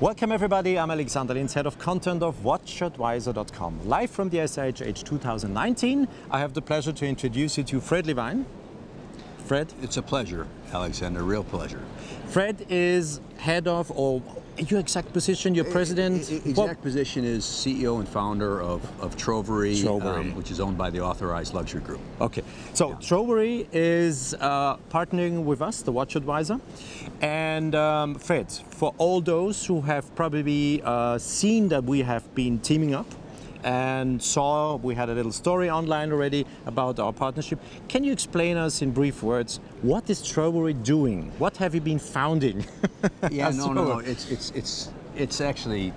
Welcome everybody, I'm Alexander Linz, Head of Content of WatchAdvisor.com. Live from the SIHH 2019, I have the pleasure to introduce you to Fred Levin. Fred? It's a pleasure, Alexander, real pleasure. Fred is head of, or your exact position, your president? I, I, exact what? position is CEO and founder of, of Troverie, Troverie. Um, which is owned by the Authorized Luxury Group. Okay, so yeah. Troverie is uh, partnering with us, the Watch Advisor. And um, Fred, for all those who have probably uh, seen that we have been teaming up, and saw we had a little story online already about our partnership. Can you explain us in brief words what is Troverie doing? What have you been founding? yeah, no, no, no. It's it's it's it's actually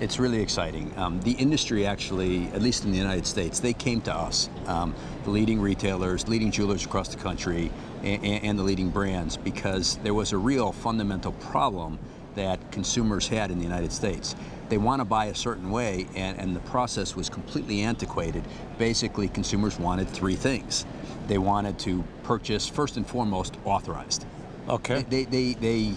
it's really exciting. Um, the industry actually, at least in the United States, they came to us, um, the leading retailers, leading jewelers across the country, and, and the leading brands, because there was a real fundamental problem that consumers had in the United States. They want to buy a certain way, and, and the process was completely antiquated. Basically, consumers wanted three things. They wanted to purchase, first and foremost, authorized. Okay. They, they, they,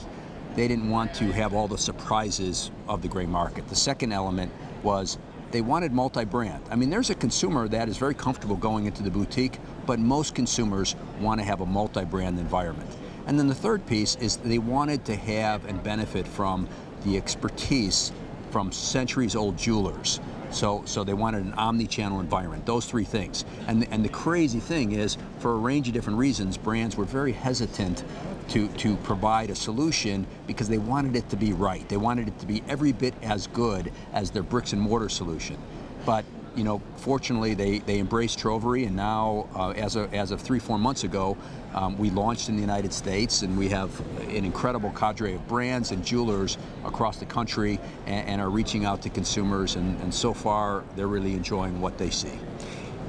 they didn't want to have all the surprises of the gray market. The second element was they wanted multi-brand. I mean, there's a consumer that is very comfortable going into the boutique, but most consumers want to have a multi-brand environment. And then the third piece is they wanted to have and benefit from the expertise from centuries old jewelers. So, so they wanted an omni-channel environment, those three things. And, and the crazy thing is, for a range of different reasons, brands were very hesitant to, to provide a solution because they wanted it to be right. They wanted it to be every bit as good as their bricks and mortar solution. But you know, fortunately, they, they embraced Troverie, and now, uh, as, of, as of three, four months ago, um, we launched in the United States, and we have an incredible cadre of brands and jewelers across the country and, and are reaching out to consumers, and, and, so far, they're really enjoying what they see.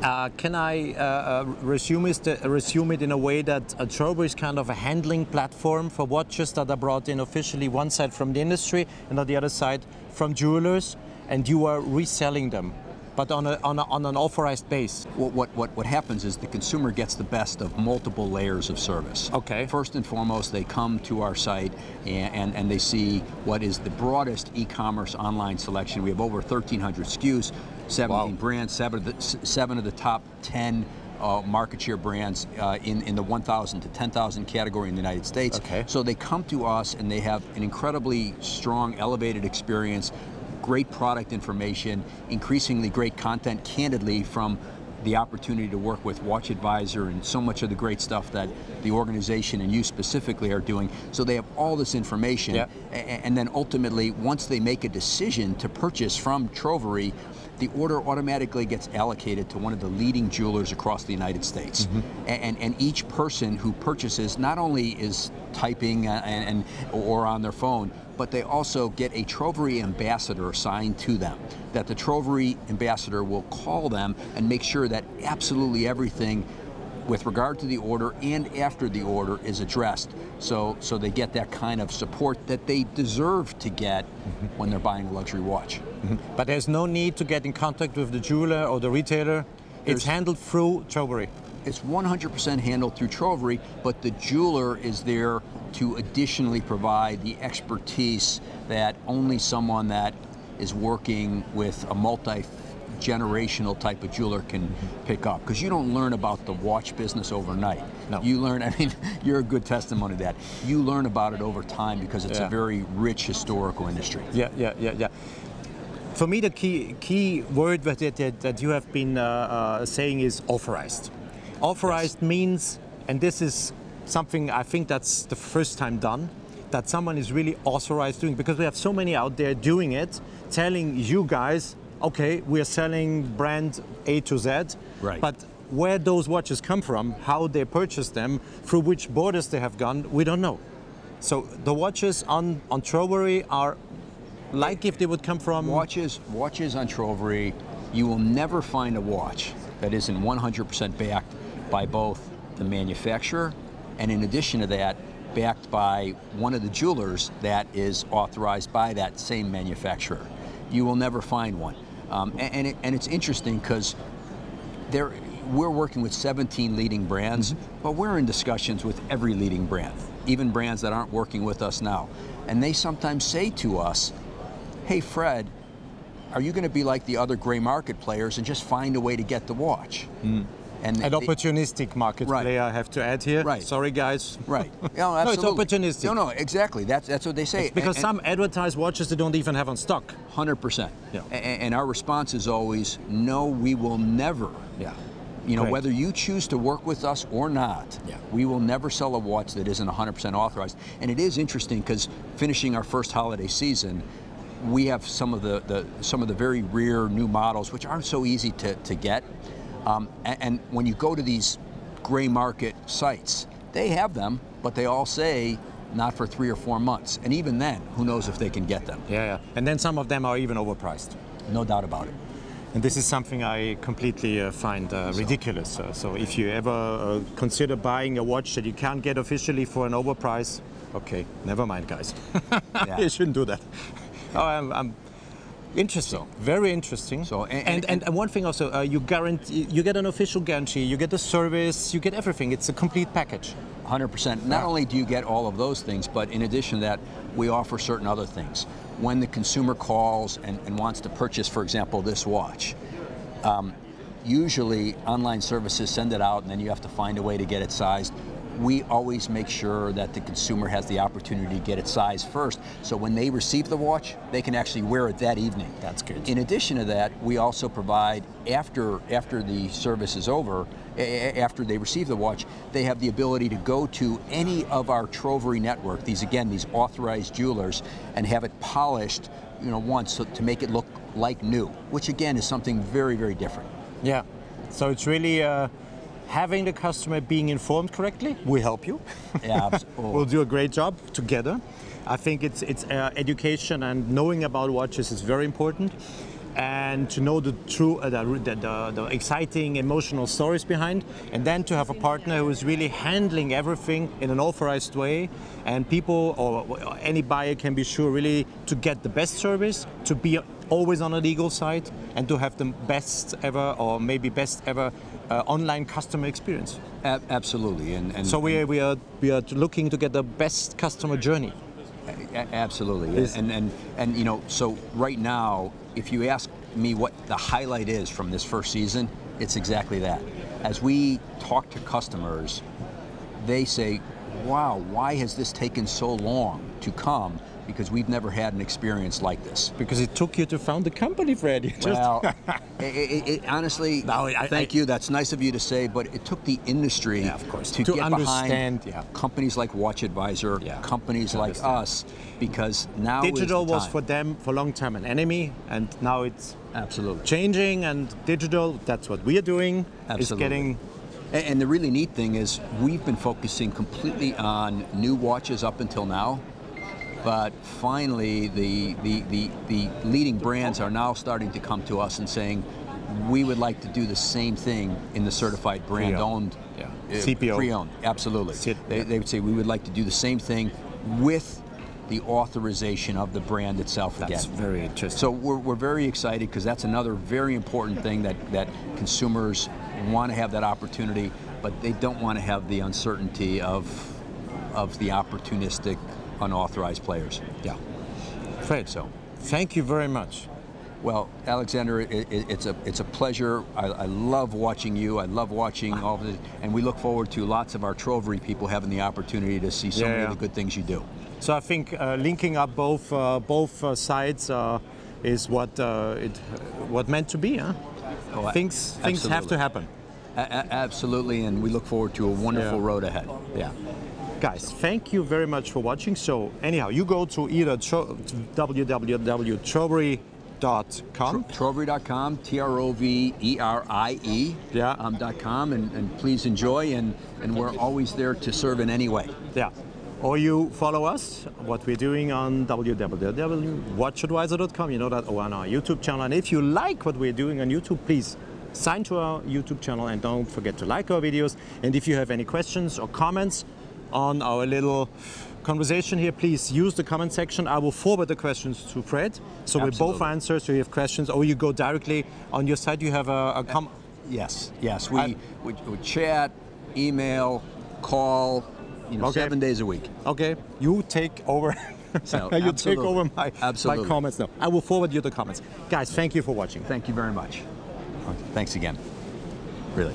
Uh, can I uh, uh resume, it, uh, resume it in a way that uh, is kind of a handling platform for watches that are brought in officially one side from the industry and on the other side from jewelers, and you are reselling them? But on, a, on, a, on an authorized base. What, what, what, what happens is the consumer gets the best of multiple layers of service. Okay. First and foremost, they come to our site and, and, and they see what is the broadest e-commerce online selection. We have over 1,300 SKUs, 17 wow. brands, seven of, the, seven of the top 10 uh, market share brands uh, in, in the 1,000 to 10,000 category in the United States. Okay. So they come to us and they have an incredibly strong, elevated experience great product information, increasingly great content, candidly, from the opportunity to work with Watch Advisor and so much of the great stuff that the organization and you specifically are doing. So they have all this information, yep. and then ultimately, once they make a decision to purchase from Troverie, the order automatically gets allocated to one of the leading jewelers across the United States. Mm -hmm. and, and, each person who purchases not only is typing and, and, or on their phone, but they also get a Troverie ambassador assigned to them. That the Troverie ambassador will call them and make sure that absolutely everything with regard to the order and after the order is addressed. So, so they get that kind of support that they deserve to get mm -hmm. when they're buying a luxury watch. Mm -hmm. But there's no need to get in contact with the jeweler or the retailer. There's, it's handled through Troverie. It's 100% handled through Troverie, but the jeweler is there to additionally provide the expertise that only someone that is working with a multi generational type of jeweler can pick up because you don't learn about the watch business overnight. No. You learn, I mean, you're a good testimony to that. You learn about it over time because it's yeah. a very rich historical industry. Yeah, yeah, yeah, yeah. For me, the key key word that, that, that you have been uh, uh, saying is authorized. Authorized yes. means, and this is something I think that's the first time done, that someone is really authorized doing, because we have so many out there doing it, telling you guys, okay, we are selling brand A to Z, right. but where those watches come from, how they purchase them, through which borders they have gone, we don't know. So the watches on, on Troverie are like if they would come from... Watches, watches on Troverie, you will never find a watch that isn't 100% backed by both the manufacturer and in addition to that, backed by one of the jewelers that is authorized by that same manufacturer. You will never find one. Um, and, and, it, and, it's interesting because we're working with 17 leading brands, mm -hmm. but we're in discussions with every leading brand, even brands that aren't working with us now. And they sometimes say to us, hey, Fred, are you going to be like the other gray market players and just find a way to get the watch? And An opportunistic market Right. player, I have to add here. Right. Sorry, guys. Right. No, No, it's opportunistic. No, no, exactly. That's that's what they say. Because And- some advertise watches they don't even have on stock. Hundred percent. Yeah. And our response is always, no, we will never. Yeah. You know, Great. whether you choose to work with us or not, Yeah. we will never sell a watch that isn't 100% authorized. And it is interesting because finishing our first holiday season, we have some of the, the some of the very rare new models which aren't so easy to, to get. Um, and, and when you go to these gray market sites, they have them, but they all say not for three or four months. And even then, who knows if they can get them? Yeah, yeah. And then some of them are even overpriced. No doubt about it. And this is something I completely uh, find uh, ridiculous. Uh, so if you ever uh, consider buying a watch that you can't get officially for an overprice, okay, never mind, guys. Yeah. you shouldn't do that. oh, I'm, I'm interesting. Very interesting. So, and- and, and, and, one thing also, uh, you guarantee you get an official guarantee, you get the service, you get everything. It's a complete package. 100%. Not only do you get all of those things, but in addition to that, we offer certain other things. When the consumer calls and, and wants to purchase, for example, this watch, um, usually online services send it out and then you have to find a way to get it sized. We always make sure that the consumer has the opportunity to get it sized first, so when they receive the watch, they can actually wear it that evening. That's good. In addition to that, we also provide after after the service is over, after they receive the watch, they have the ability to go to any of our Troverie network. These again, these authorized jewelers, and have it polished, you know, once so, to make it look like new, which again is something very very different. Yeah. So it's really uh, having the customer being informed correctly. We help you. Yeah, we'll do a great job together. I think it's it's uh, education and knowing about watches is very important, and to know the true uh, the, the, the, the exciting emotional stories behind, and then to have a partner who is really handling everything in an authorized way, and people or any buyer can be sure really to get the best service, to be always on a legal side, and to have the best ever or maybe best ever uh, online customer experience. Ab- absolutely, and, and So we are, we are we are looking to get the best customer journey. A- Absolutely, Is- and and and you know, so right now, if you ask me what the highlight is from this first season, it's exactly that. As we talk to customers, they say, "Wow, why has this taken so long to come?" Because we've never had an experience like this. Because it took you to found the company, Fred. Well, it, it, it, honestly, No, I- thank I- you. That's nice of you to say, but it took the industry Yeah, of course. to, To get understand, behind yeah. companies like Watch Advisor, Yeah, companies like understand. us, because now digital was for them for a long time an enemy, and now it's absolutely. changing. And digital, that's what we are doing. Is Absolutely. getting And, and the really neat thing is, we've been focusing completely on new watches up until now, but finally, the, the, the, the leading brands are now starting to come to us and saying, we would like to do the same thing in the certified brand owned, Yeah. uh, CPO. pre-owned. Absolutely. Sit- They, they would say we would like to do the same thing with the authorization of the brand itself that's again. very interesting. So we're, we're very excited because that's another very important thing that, that consumers want to have that opportunity, but they don't want to have the uncertainty of, of the opportunistic, unauthorized players. yeah, Fred. So, Thank you very much. well, Alexander, it, it, it's, a, it's a pleasure. I, I love watching you. I love watching all of it. And we look forward to lots of our Troverie people having the opportunity to see so Yeah, many yeah. of the good things you do. So I think uh, linking up both uh, both uh, sides uh, is what uh, it what meant to be. Huh? Oh, things things have to happen. A- absolutely, and we look forward to a wonderful Yeah. road ahead. Yeah. Guys, thank you very much for watching. So anyhow, you go to either tro- www.troverie.com. Troverie.com, T R O V E R I E Yeah. um, dot com, and, and please enjoy, and, and we're always there to serve in any way. Yeah. Or you follow us, what we're doing on www.watchadvisor.com, you know that, or on our YouTube channel. And if you like what we're doing on YouTube, please sign to our YouTube channel and don't forget to like our videos. And if you have any questions or comments on our little conversation here, please use the comment section. I will forward the questions to Fred. So we both answer. So you have questions, or you go directly on your site. You have a, a uh, com- Yes, yes. We, I- we, we chat, email, call, you know, Okay. seven days a week. Okay, you take over. So, you take over my, my comments now. I will forward you the comments. Guys, thank you for watching. Thank you very much. Thanks again. Really.